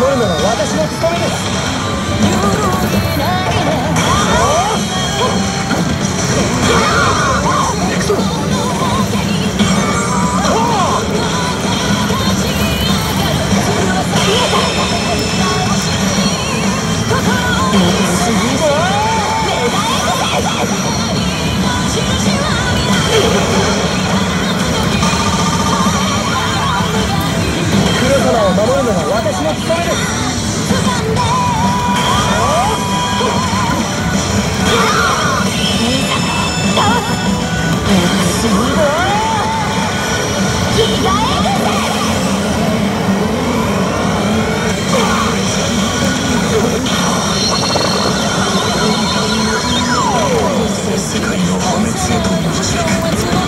守るのが私の務めです。世界の破滅へと導く「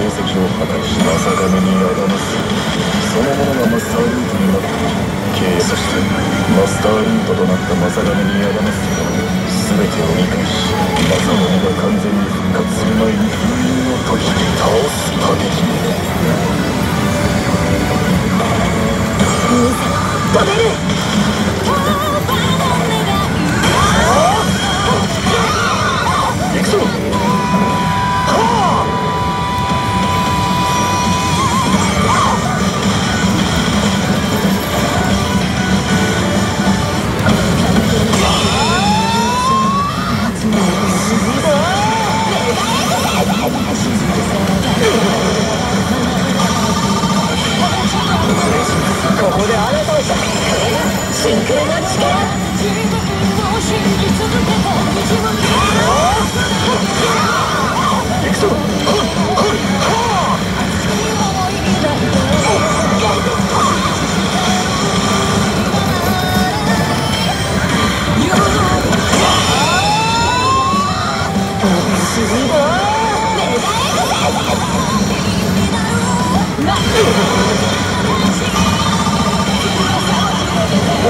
鉱石を破壊しすそのものがマスタールートになって経営そしてマスタールートとなったす全てを理解しが完全に復活する前に封印を解き倒すため止める行くぞ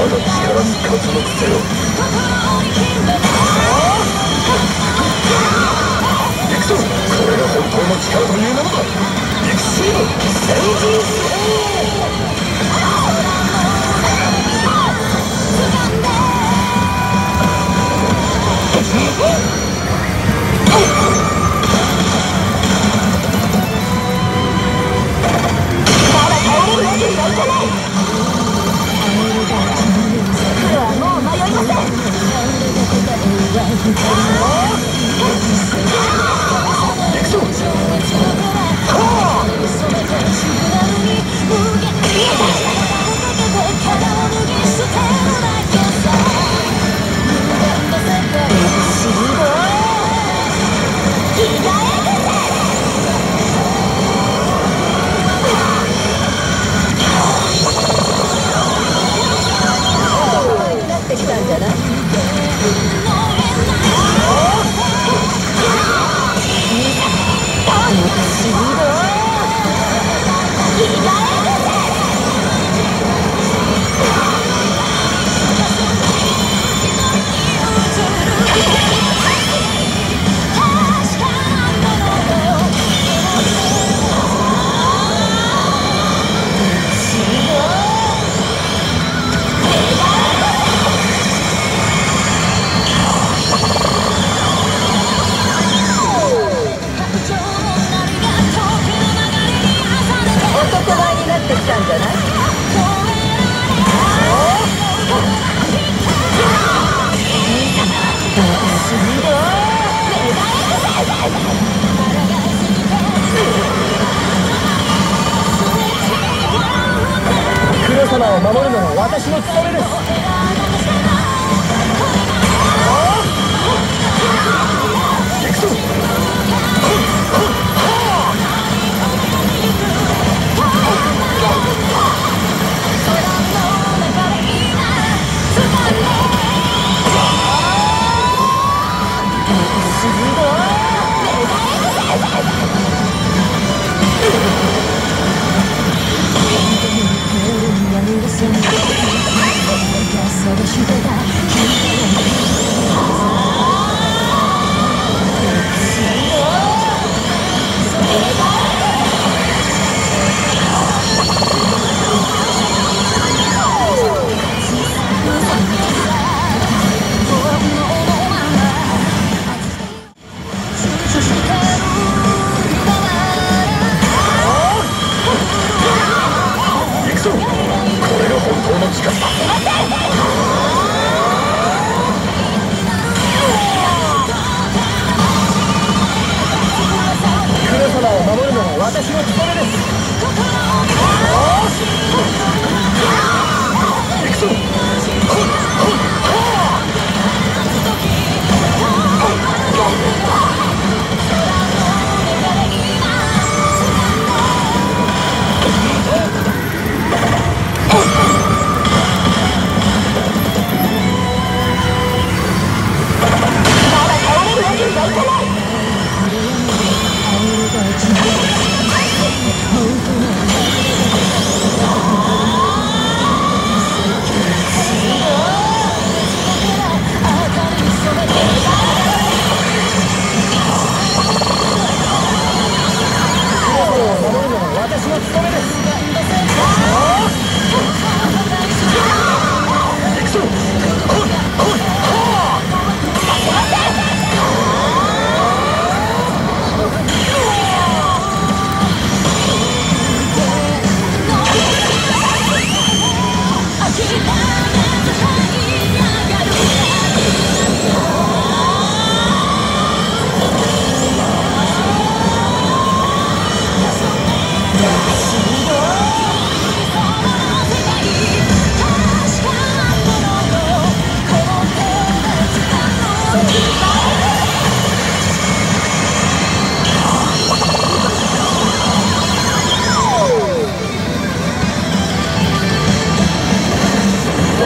我が力に活目せよ行くぞ。これが本当の力というものだ。エクシード先陣も行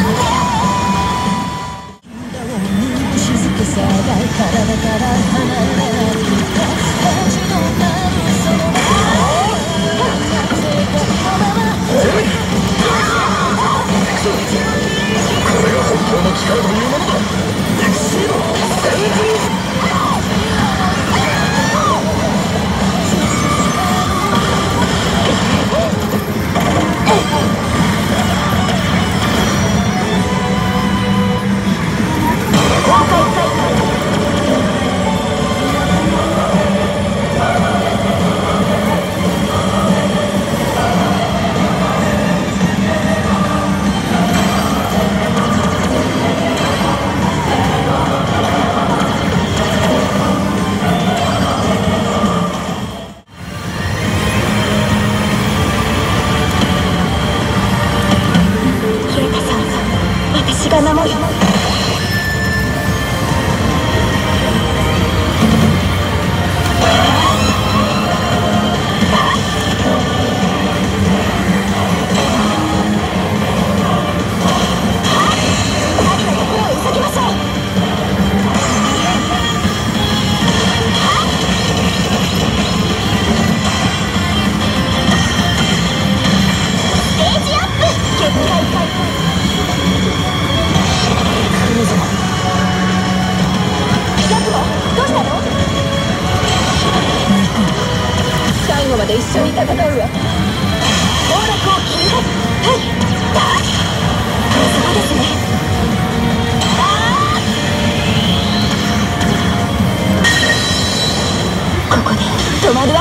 Yeah.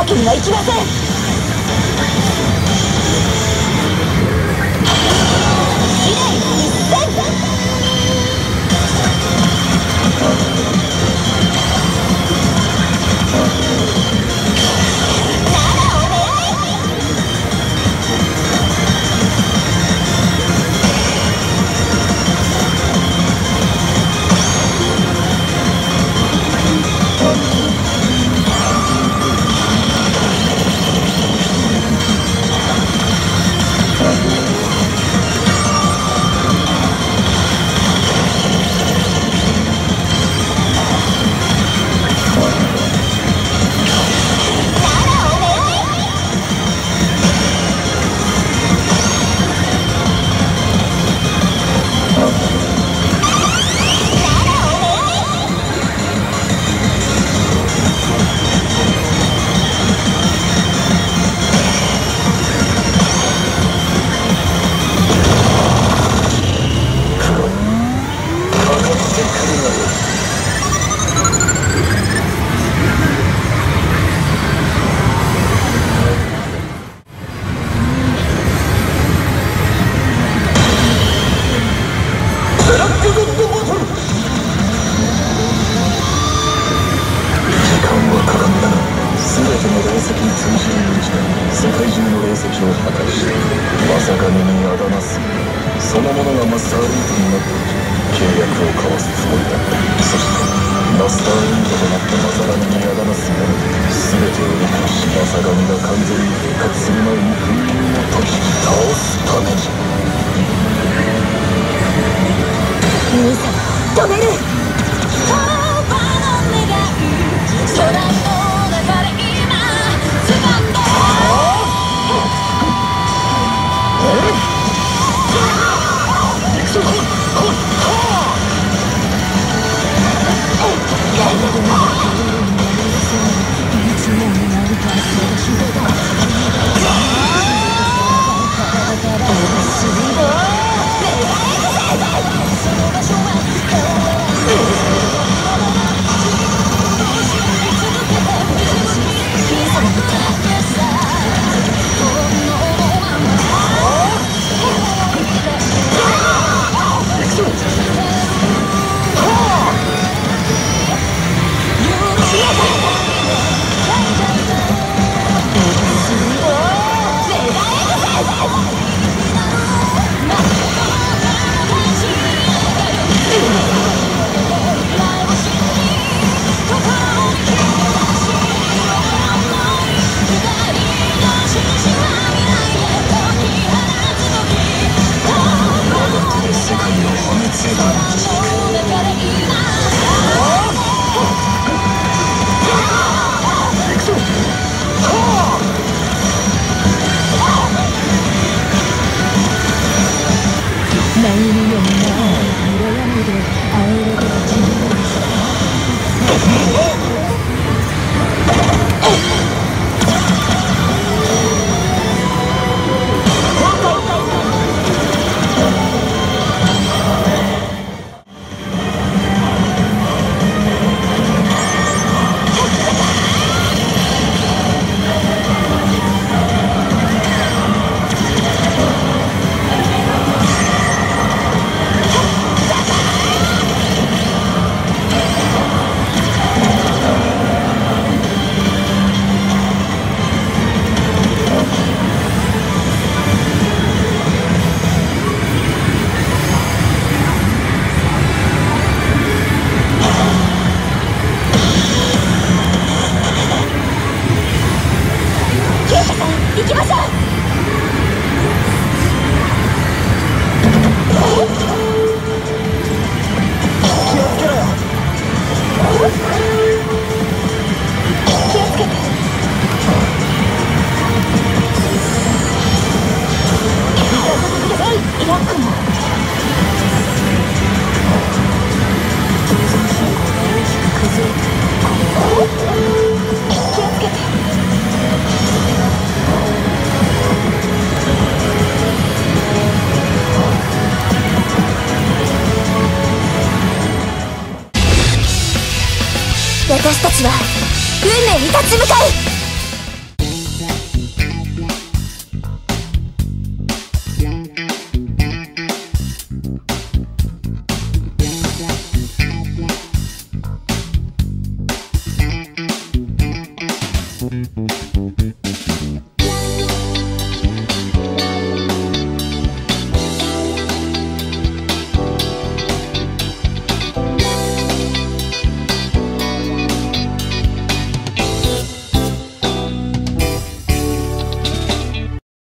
止まるわけにはいきません。全ての霊石に通じるうち世界中の霊石を破壊してまさかにあだなすそのものがマスタールートになって契約を交わすつもりだったそしてマスタールートとなったマサガミにあだなす者全てを理解しマサガミが完全に復活する前に封印を解き倒すために兄さん止める。私たちは運命に立ち向かい「